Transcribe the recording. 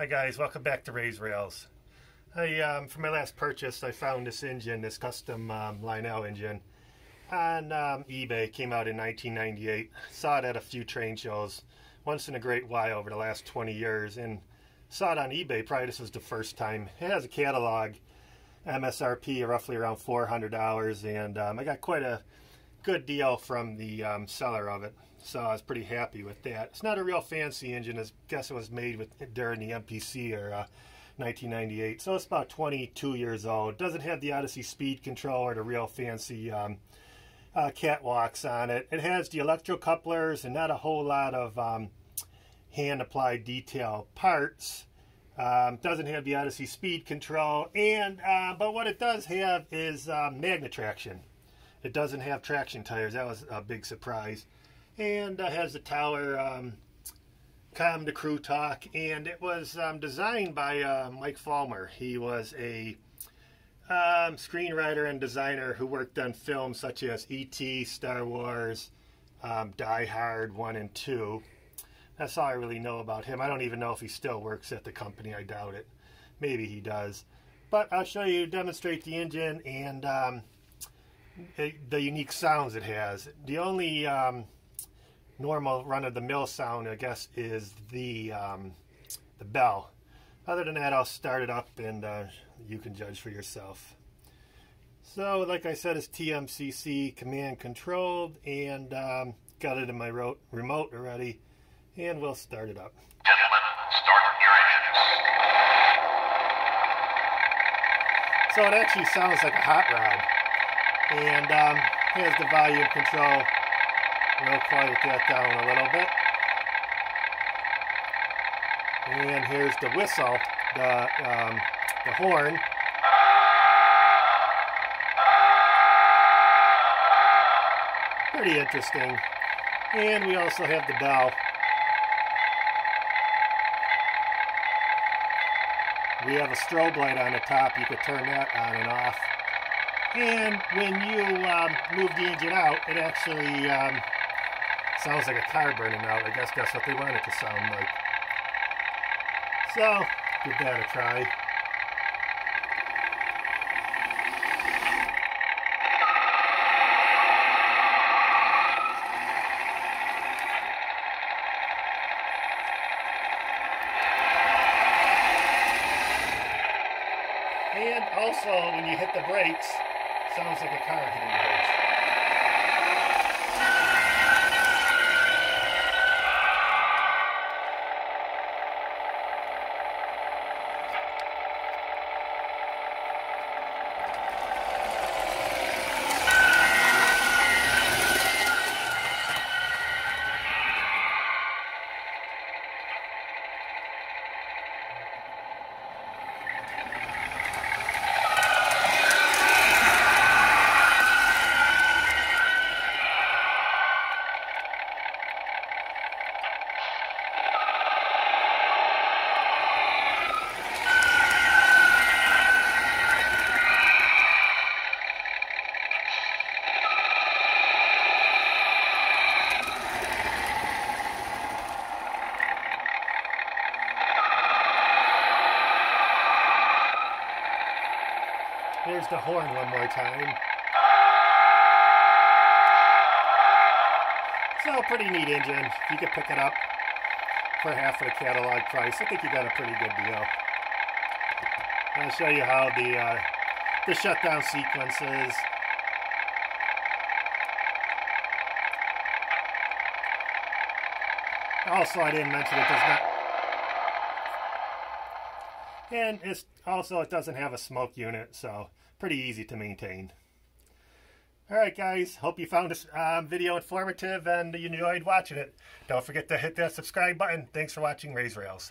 Hi guys, welcome back to Rays Rails. I, um, for my last purchase, I found this engine, this custom um, Lionel engine, on um, eBay. Came out in 1998. Saw it at a few train shows, once in a great while over the last 20 years, and saw it on eBay. Probably this was the first time. It has a catalog, MSRP roughly around $400, and um, I got quite a good deal from the um, seller of it so I was pretty happy with that. It's not a real fancy engine. I guess it was made with during the MPC era, 1998. So it's about 22 years old. Doesn't have the Odyssey speed control or the real fancy um, uh, catwalks on it. It has the electrocouplers and not a whole lot of um, hand-applied detail parts. Um, doesn't have the Odyssey speed control, and uh, but what it does have is um, Magne-Traction. It doesn't have traction tires. That was a big surprise and uh, has the tower um, come to CrewTalk and it was um, designed by uh, Mike Falmer. he was a um, screenwriter and designer who worked on films such as E.T., Star Wars, um, Die Hard 1 and 2 that's all I really know about him I don't even know if he still works at the company I doubt it maybe he does but I'll show you demonstrate the engine and um, the unique sounds it has the only um, normal run-of-the-mill sound, I guess, is the um, the bell. Other than that, I'll start it up and uh, you can judge for yourself. So, like I said, it's TMCC command controlled and um, got it in my remote already, and we'll start it up. Gentlemen, start your engines. So it actually sounds like a hot rod, and um, has the volume control We'll quiet that down a little bit. And here's the whistle, the, um, the horn. Pretty interesting. And we also have the bell. We have a strobe light on the top. You could turn that on and off. And when you um, move the engine out, it actually um, Sounds like a car burning out. I guess that's what they want it to sound like. So, give that a try. And also, when you hit the brakes, sounds like a car hitting the brakes. Here's the horn one more time. So, pretty neat engine. You could pick it up for half of the catalog price. I think you got a pretty good deal. I'll show you how the uh, the shutdown sequences. Also, I didn't mention it does not and it's also it doesn't have a smoke unit, so pretty easy to maintain. Alright guys, hope you found this um, video informative and you enjoyed watching it. Don't forget to hit that subscribe button. Thanks for watching Rays Rails.